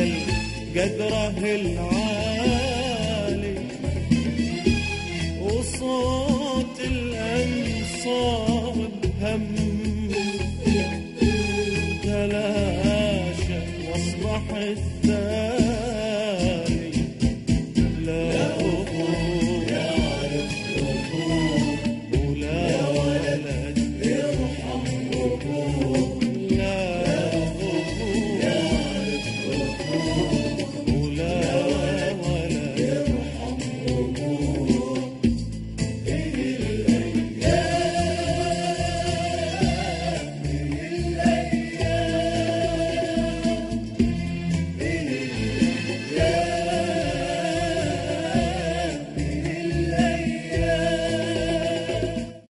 الليل قدره العالي وصوت الأنصار بهم. تلاشى وأصبح الثاني.